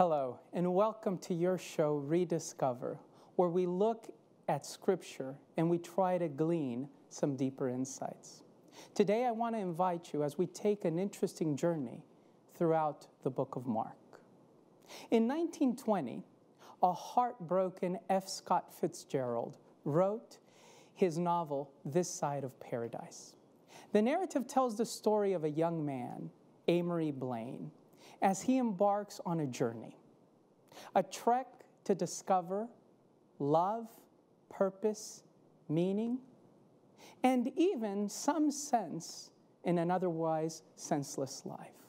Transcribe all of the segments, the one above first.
Hello, and welcome to your show, Rediscover, where we look at Scripture and we try to glean some deeper insights. Today, I want to invite you as we take an interesting journey throughout the book of Mark. In 1920, a heartbroken F. Scott Fitzgerald wrote his novel, This Side of Paradise. The narrative tells the story of a young man, Amory Blaine, as he embarks on a journey, a trek to discover love, purpose, meaning, and even some sense in an otherwise senseless life.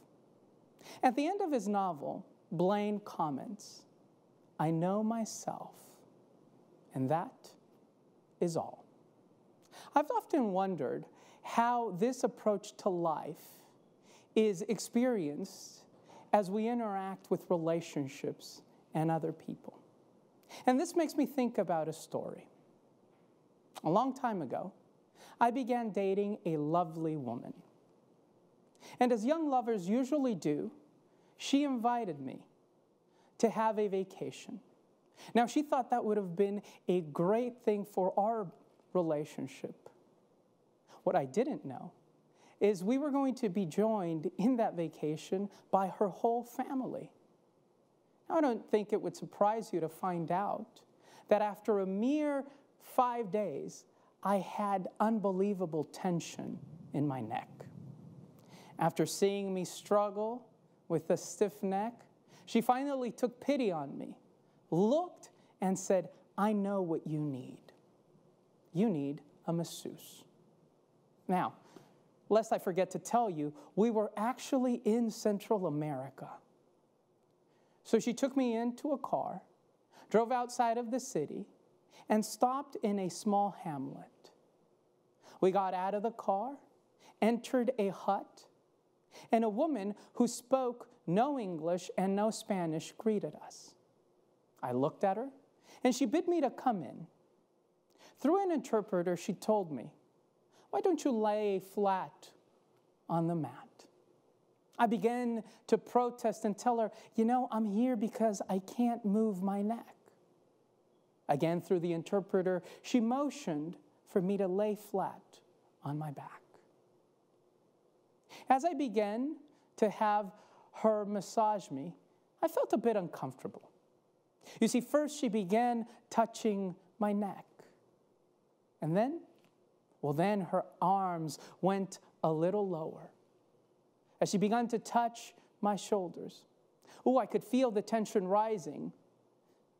At the end of his novel, Blaine comments, I know myself, and that is all. I've often wondered how this approach to life is experienced as we interact with relationships and other people. And this makes me think about a story. A long time ago, I began dating a lovely woman. And as young lovers usually do, she invited me to have a vacation. Now, she thought that would have been a great thing for our relationship. What I didn't know is we were going to be joined in that vacation by her whole family. I don't think it would surprise you to find out that after a mere five days, I had unbelievable tension in my neck. After seeing me struggle with a stiff neck, she finally took pity on me, looked, and said, I know what you need. You need a masseuse. Now, lest I forget to tell you, we were actually in Central America. So she took me into a car, drove outside of the city, and stopped in a small hamlet. We got out of the car, entered a hut, and a woman who spoke no English and no Spanish greeted us. I looked at her, and she bid me to come in. Through an interpreter, she told me, Why don't you lay flat on the mat? I began to protest and tell her, You know, I'm here because I can't move my neck. Again, through the interpreter, she motioned for me to lay flat on my back. As I began to have her massage me, I felt a bit uncomfortable. You see, first she began touching my neck. And then, well, then her arms went a little lower as she began to touch my shoulders. Oh, I could feel the tension rising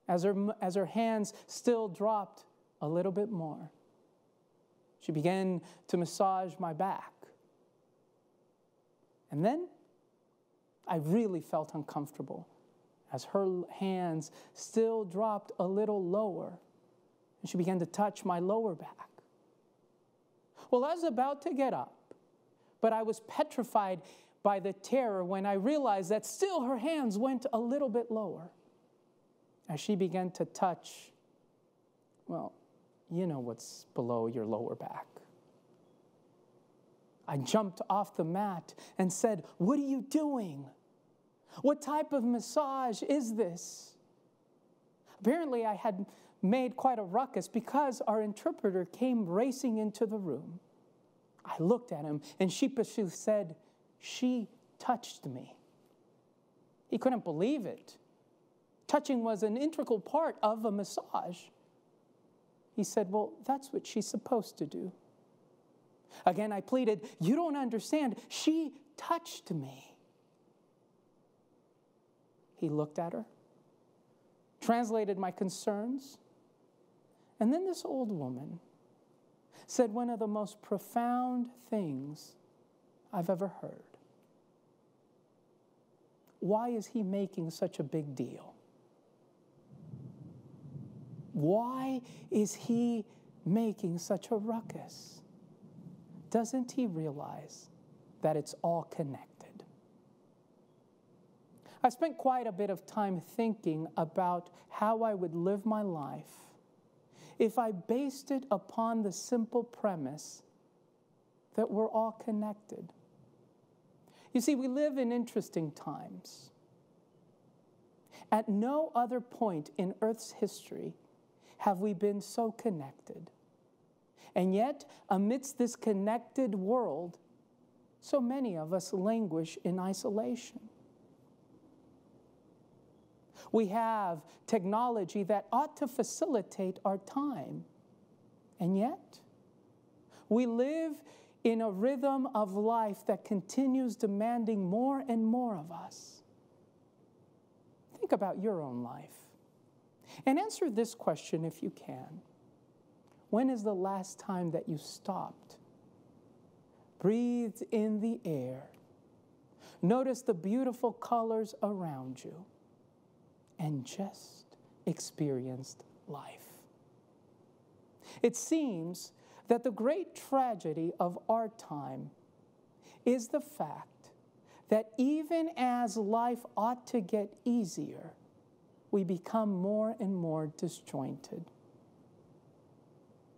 as her, as her hands still dropped a little bit more. She began to massage my back. And then I really felt uncomfortable as her hands still dropped a little lower and she began to touch my lower back. Well, I was about to get up, but I was petrified by the terror when I realized that still her hands went a little bit lower as she began to touch, well, you know what's below your lower back. I jumped off the mat and said, What are you doing? What type of massage is this? Apparently, I had made quite a ruckus because our interpreter came racing into the room. I looked at him and sheepishly said, She touched me. He couldn't believe it. Touching was an integral part of a massage. He said, Well, that's what she's supposed to do. Again, I pleaded, You don't understand. She touched me. He looked at her, translated my concerns, and then this old woman said one of the most profound things I've ever heard. Why is he making such a big deal? Why is he making such a ruckus? Doesn't he realize that it's all connected? I spent quite a bit of time thinking about how I would live my life if I based it upon the simple premise that we're all connected. You see, we live in interesting times. At no other point in Earth's history have we been so connected. And yet, amidst this connected world, so many of us languish in isolation. We have technology that ought to facilitate our time, and yet, we live in a rhythm of life that continues demanding more and more of us. Think about your own life and answer this question if you can. When is the last time that you stopped, breathed in the air, noticed the beautiful colors around you, and just experienced life? It seems that the great tragedy of our time is the fact that even as life ought to get easier, we become more and more disjointed.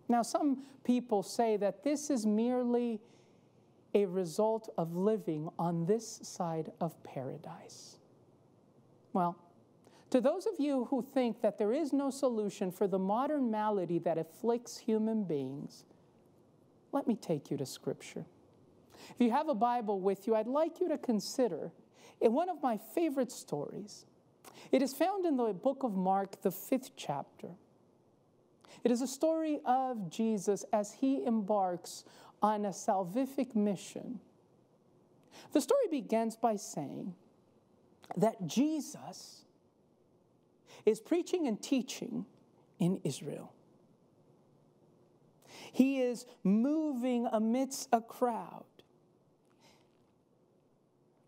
Now, some people say that this is merely a result of living on this side of paradise. Well, to those of you who think that there is no solution for the modern malady that afflicts human beings, let me take you to Scripture. If you have a Bible with you, I'd like you to consider in one of my favorite stories. It is found in the book of Mark, the fifth chapter. It is a story of Jesus as he embarks on a salvific mission. The story begins by saying that Jesus is preaching and teaching in Israel. He is moving amidst a crowd.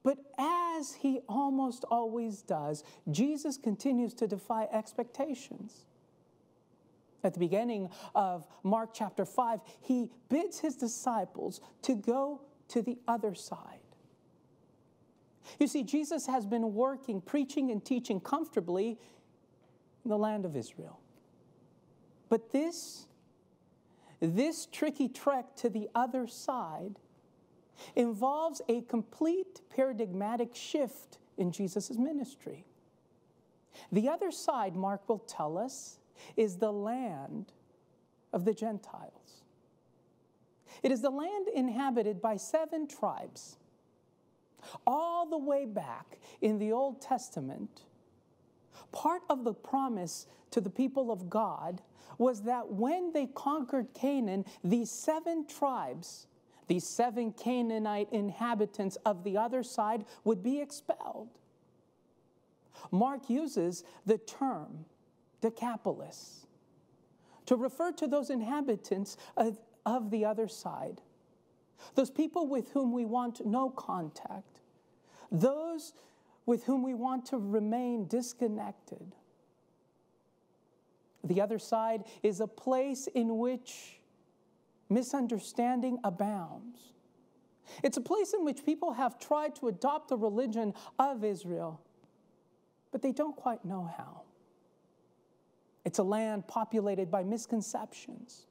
But as he almost always does, Jesus continues to defy expectations. At the beginning of Mark chapter 5, he bids his disciples to go to the other side. You see, Jesus has been working, preaching, and teaching comfortably in the land of Israel. But this this tricky trek to the other side involves a complete paradigmatic shift in Jesus' ministry. The other side, Mark will tell us, is the land of the Gentiles. It is the land inhabited by seven tribes. All the way back in the Old Testament, part of the promise to the people of God was that when they conquered Canaan, these seven tribes, these seven Canaanite inhabitants of the other side, would be expelled. Mark uses the term Decapolis to refer to those inhabitants of, of the other side, those people with whom we want no contact, those with whom we want to remain disconnected. The other side is a place in which misunderstanding abounds. It's a place in which people have tried to adopt the religion of Israel, but they don't quite know how. It's a land populated by misconceptions.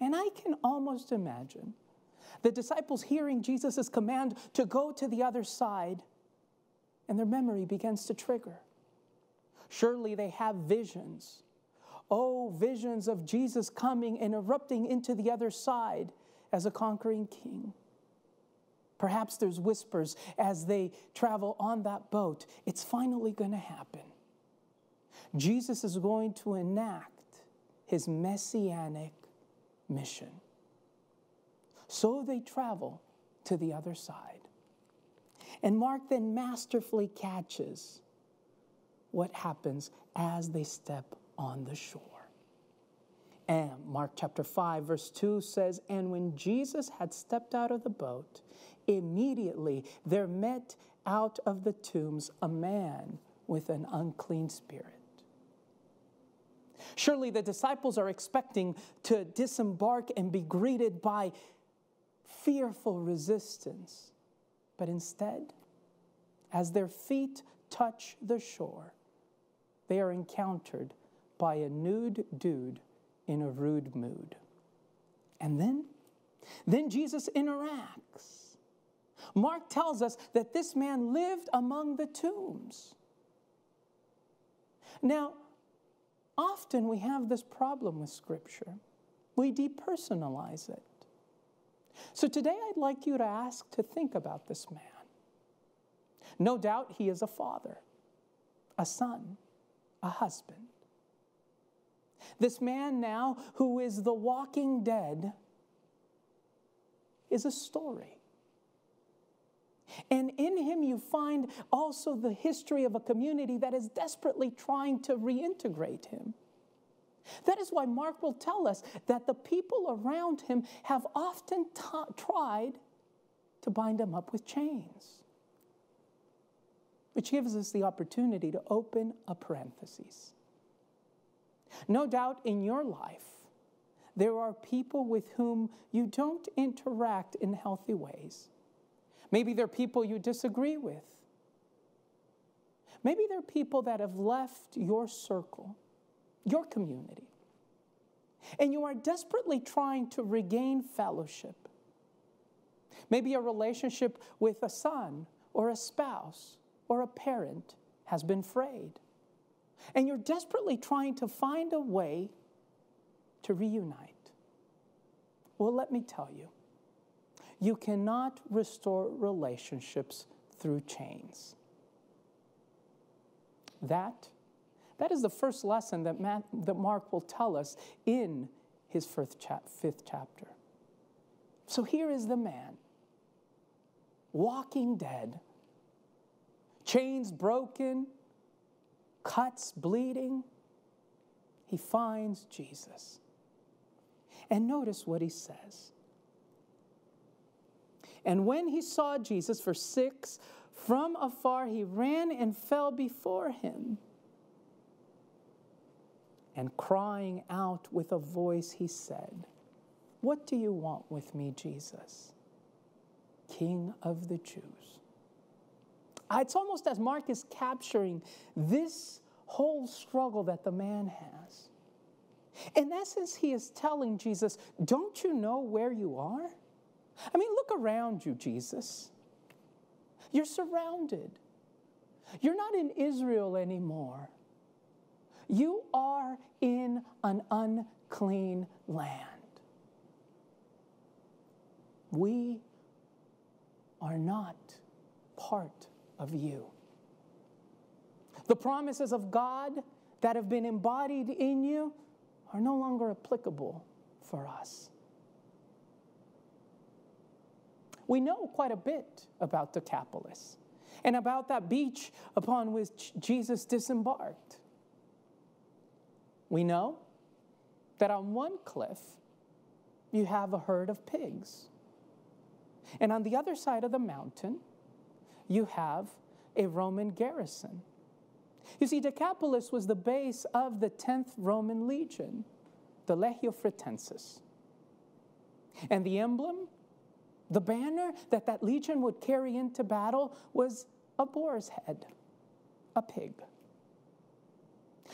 And I can almost imagine the disciples hearing Jesus' command to go to the other side, and their memory begins to trigger. Surely they have visions. Oh, visions of Jesus coming and erupting into the other side as a conquering king. Perhaps there's whispers as they travel on that boat. It's finally going to happen. Jesus is going to enact his messianic mission. So they travel to the other side. And Mark then masterfully catches what happens as they step on the shore. And Mark chapter 5, verse 2 says, And when Jesus had stepped out of the boat, immediately there met out of the tombs a man with an unclean spirit. Surely the disciples are expecting to disembark and be greeted by fearful resistance. But instead, as their feet touch the shore, they are encountered by a nude dude in a rude mood. And then, then Jesus interacts. Mark tells us that this man lived among the tombs. Now, often we have this problem with Scripture. We depersonalize it. So today I'd like you to ask to think about this man. No doubt he is a father, a son, a husband. This man now, who is the walking dead, is a story. And in him, you find also the history of a community that is desperately trying to reintegrate him. That is why Mark will tell us that the people around him have often t- tried to bind him up with chains. Which gives us the opportunity to open a parenthesis. No doubt in your life, there are people with whom you don't interact in healthy ways. Maybe they're people you disagree with. Maybe they're people that have left your circle, your community. And you are desperately trying to regain fellowship. Maybe a relationship with a son or a spouse or a parent has been frayed. And you're desperately trying to find a way to reunite. Well, let me tell you, you cannot restore relationships through chains. That, that is the first lesson that, Matt, that Mark will tell us in his fifth, fifth chapter. So here is the man, walking dead, chains broken, cuts bleeding. He finds Jesus. And notice what he says. And when he saw Jesus, for six, from afar he ran and fell before him. And crying out with a voice, he said, What do you want with me, Jesus, King of the Jews? Ah, it's almost as Mark is capturing this whole struggle that the man has. In essence, he is telling Jesus, Don't you know where you are? I mean, look around you, Jesus. You're surrounded. You're not in Israel anymore. You in an unclean land. We are not part of you. The promises of God that have been embodied in you are no longer applicable for us. We know quite a bit about Decapolis and about that beach upon which Jesus disembarked. We know that on one cliff, you have a herd of pigs. And on the other side of the mountain, you have a Roman garrison. You see, Decapolis was the base of the 10th Roman legion, the Legio Fretensis. And the emblem, the banner that that legion would carry into battle was a boar's head, a pig.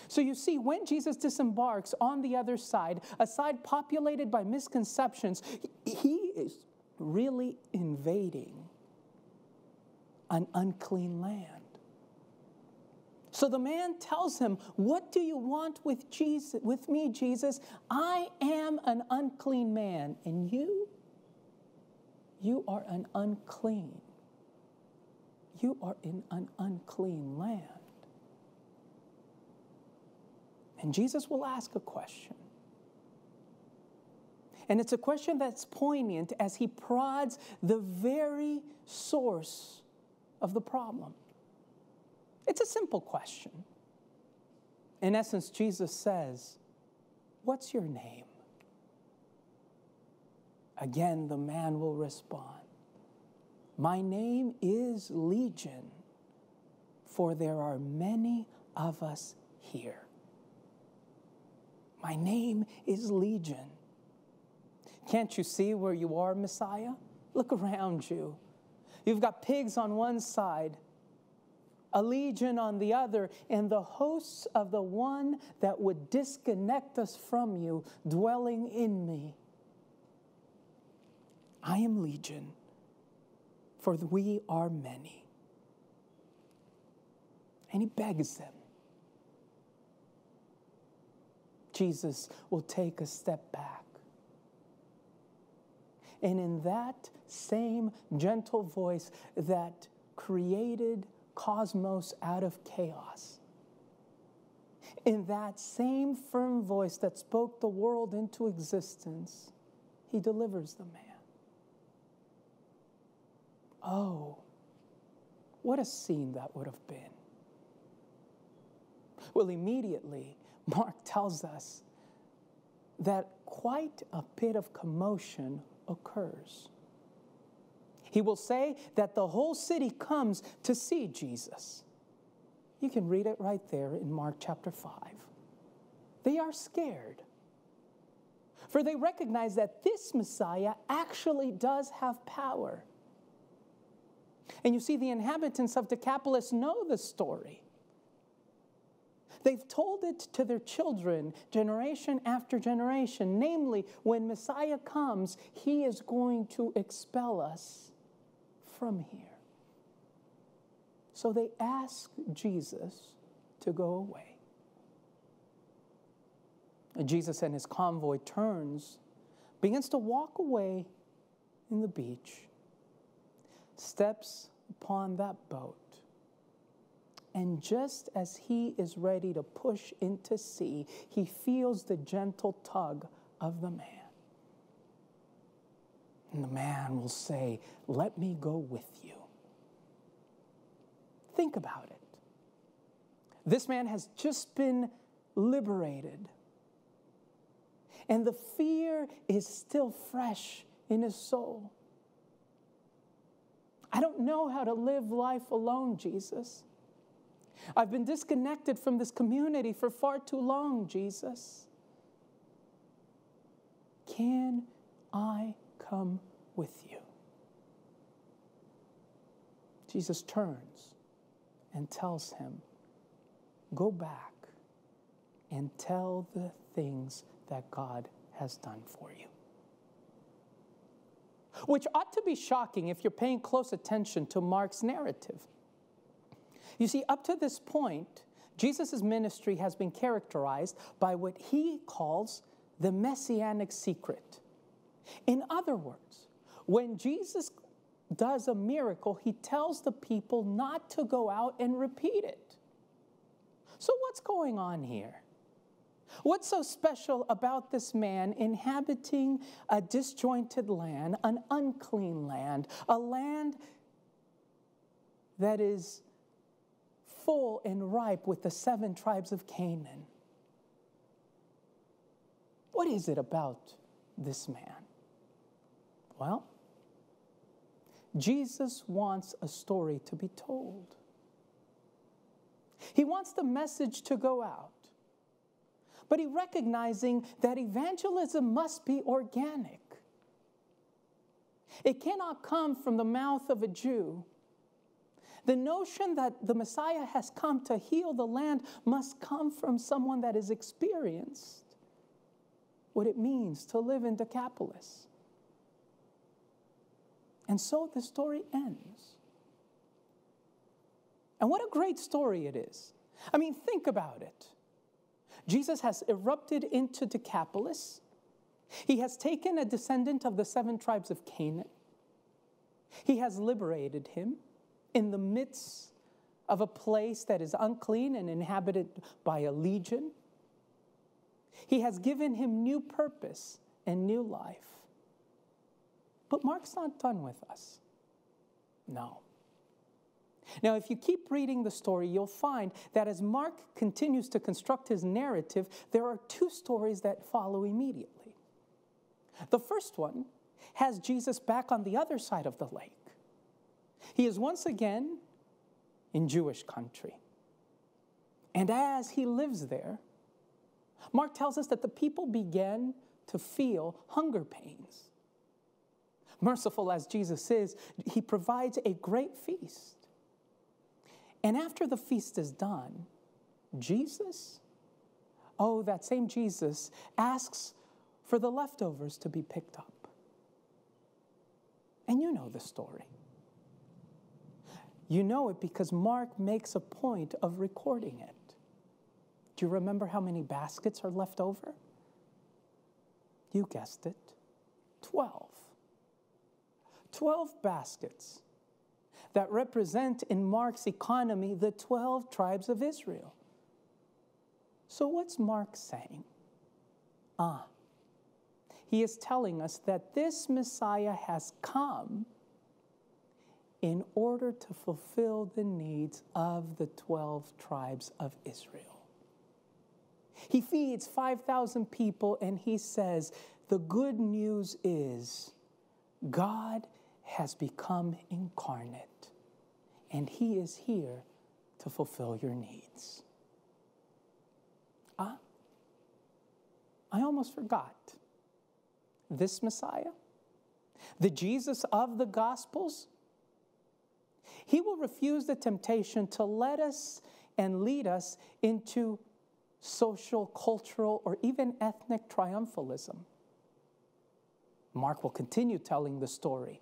So you see, when Jesus disembarks on the other side, a side populated by misconceptions, he is really invading an unclean land. So the man tells him, What do you want with Jesus with me, Jesus? I am an unclean man, and you, you are an unclean. You are in an unclean land. And Jesus will ask a question. And it's a question that's poignant as he prods the very source of the problem. It's a simple question. In essence, Jesus says, What's your name? Again, the man will respond, My name is Legion, for there are many of us here. My name is Legion. Can't you see where you are, Messiah? Look around you. You've got pigs on one side, a legion on the other, and the hosts of the one that would disconnect us from you dwelling in me. I am legion, for we are many. And he begs them Jesus will take a step back. And in that same gentle voice that created cosmos out of chaos, in that same firm voice that spoke the world into existence, he delivers the man. Oh, what a scene that would have been. Well, immediately, Mark tells us that quite a bit of commotion occurs. He will say that the whole city comes to see Jesus. You can read it right there in Mark chapter 5. They are scared, for they recognize that this Messiah actually does have power. And you see, the inhabitants of Decapolis know the story. They've told it to their children generation after generation. Namely, when Messiah comes, he is going to expel us from here. So they ask Jesus to go away. Jesus and his convoy turns, begins to walk away in the beach, steps upon that boat and just as he is ready to push into sea, he feels the gentle tug of the man. And the man will say, Let me go with you. Think about it. This man has just been liberated, and the fear is still fresh in his soul. I don't know how to live life alone, Jesus. I've been disconnected from this community for far too long, Jesus. Can I come with you? Jesus turns and tells him, Go back and tell the things that God has done for you. Which ought to be shocking if you're paying close attention to Mark's narrative. You see, up to this point, Jesus' ministry has been characterized by what he calls the messianic secret. In other words, when Jesus does a miracle, he tells the people not to go out and repeat it. So, what's going on here? What's so special about this man inhabiting a disjointed land, an unclean land, a land that is full and ripe with the seven tribes of Canaan. What is it about this man? Well, Jesus wants a story to be told. He wants the message to go out. But he recognizing that evangelism must be organic. It cannot come from the mouth of a Jew the notion that the Messiah has come to heal the land must come from someone that has experienced what it means to live in Decapolis. And so the story ends. And what a great story it is. I mean, think about it. Jesus has erupted into Decapolis. He has taken a descendant of the seven tribes of Canaan. He has liberated him in the midst of a place that is unclean and inhabited by a legion. He has given him new purpose and new life. But Mark's not done with us. No. Now, if you keep reading the story, you'll find that as Mark continues to construct his narrative, there are two stories that follow immediately. The first one has Jesus back on the other side of the lake. He is once again in Jewish country. And as he lives there, Mark tells us that the people began to feel hunger pains. Merciful as Jesus is, he provides a great feast. And after the feast is done, Jesus, oh, that same Jesus, asks for the leftovers to be picked up. And you know the story. You know it because Mark makes a point of recording it. Do you remember how many baskets are left over? You guessed it 12. 12 baskets that represent in Mark's economy the 12 tribes of Israel. So, what's Mark saying? Ah, he is telling us that this Messiah has come in order to fulfill the needs of the 12 tribes of Israel. He feeds 5,000 people and he says, The good news is God has become incarnate and he is here to fulfill your needs. Ah, I almost forgot. This Messiah, the Jesus of the Gospels, he will refuse the temptation to let us and lead us into social, cultural, or even ethnic triumphalism. Mark will continue telling the story.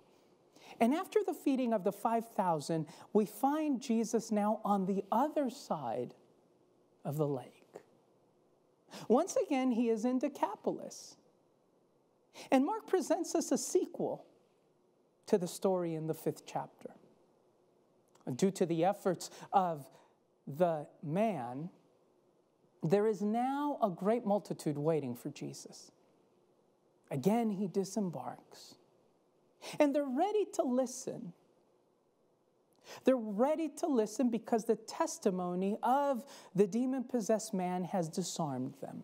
And after the feeding of the 5,000, we find Jesus now on the other side of the lake. Once again, he is in Decapolis. And Mark presents us a sequel to the story in the fifth chapter. Due to the efforts of the man, there is now a great multitude waiting for Jesus. Again, he disembarks. And they're ready to listen. They're ready to listen because the testimony of the demon possessed man has disarmed them.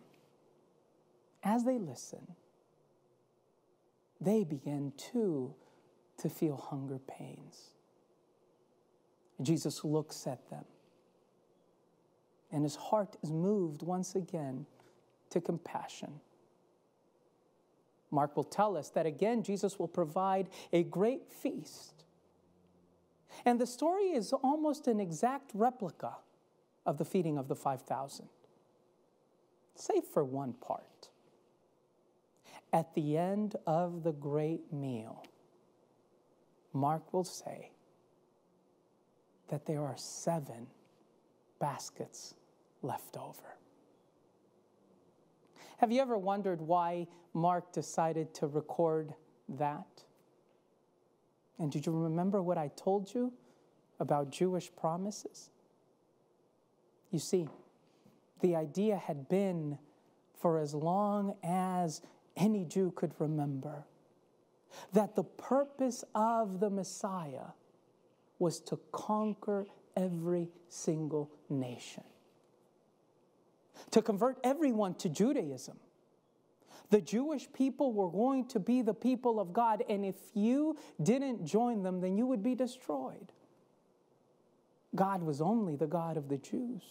As they listen, they begin too to feel hunger pains. Jesus looks at them, and his heart is moved once again to compassion. Mark will tell us that again, Jesus will provide a great feast. And the story is almost an exact replica of the feeding of the 5,000, save for one part. At the end of the great meal, Mark will say that there are seven baskets left over. Have you ever wondered why Mark decided to record that? And did you remember what I told you about Jewish promises? You see, the idea had been for as long as any Jew could remember that the purpose of the Messiah was to conquer every single nation to convert everyone to Judaism. The Jewish people were going to be the people of God, and if you didn't join them, then you would be destroyed. God was only the God of the Jews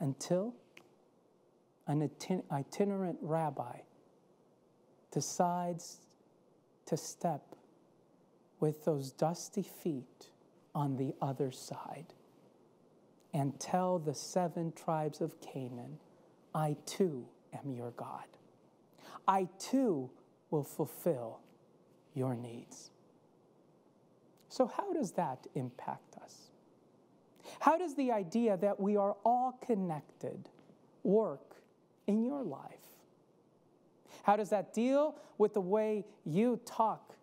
until an itinerant rabbi decides to step with those dusty feet on the other side and tell the seven tribes of Canaan, I too am your God. I too will fulfill your needs. So, how does that impact us? How does the idea that we are all connected work in your life? How does that deal with the way you talk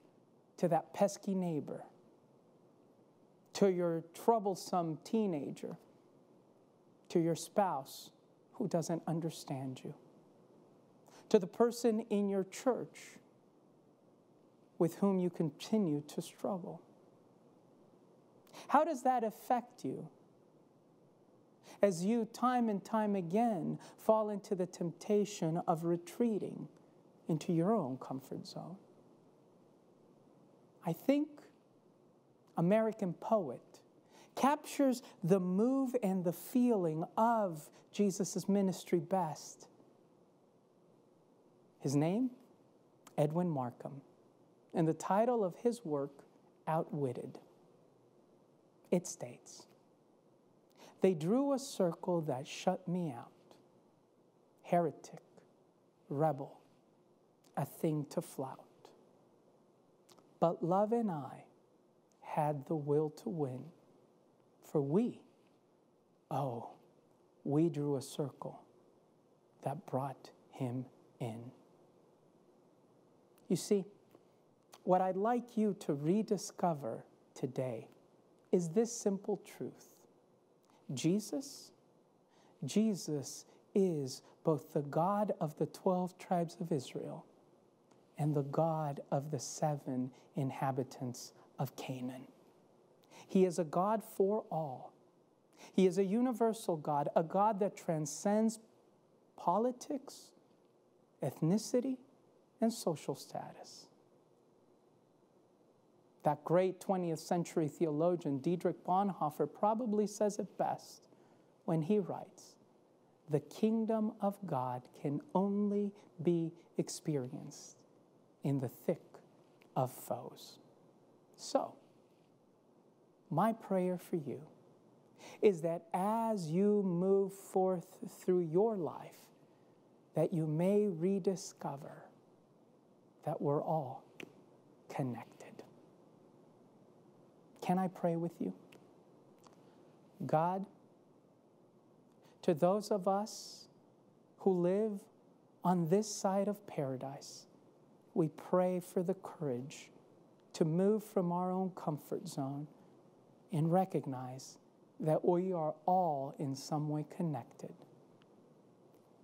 to that pesky neighbor, to your troublesome teenager, to your spouse who doesn't understand you, to the person in your church with whom you continue to struggle. How does that affect you? As you, time and time again, fall into the temptation of retreating into your own comfort zone. I think American poet captures the move and the feeling of Jesus' ministry best. His name? Edwin Markham. And the title of his work, Outwitted. It states They drew a circle that shut me out, heretic, rebel, a thing to flout. But love and I had the will to win for we, oh, we drew a circle that brought him in. You see, what I'd like you to rediscover today is this simple truth Jesus, Jesus is both the God of the 12 tribes of Israel and the God of the seven inhabitants of Canaan. He is a God for all. He is a universal God, a God that transcends politics, ethnicity, and social status. That great 20th century theologian, Dietrich Bonhoeffer, probably says it best when he writes The kingdom of God can only be experienced in the thick of foes. So, my prayer for you is that as you move forth through your life, that you may rediscover that we're all connected. Can I pray with you? God, to those of us who live on this side of paradise, we pray for the courage to move from our own comfort zone and recognize that we are all in some way connected.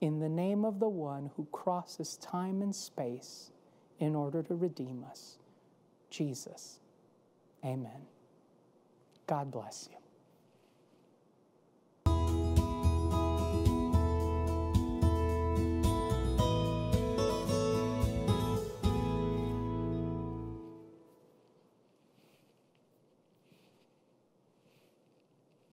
In the name of the one who crosses time and space in order to redeem us, Jesus. Amen. God bless you.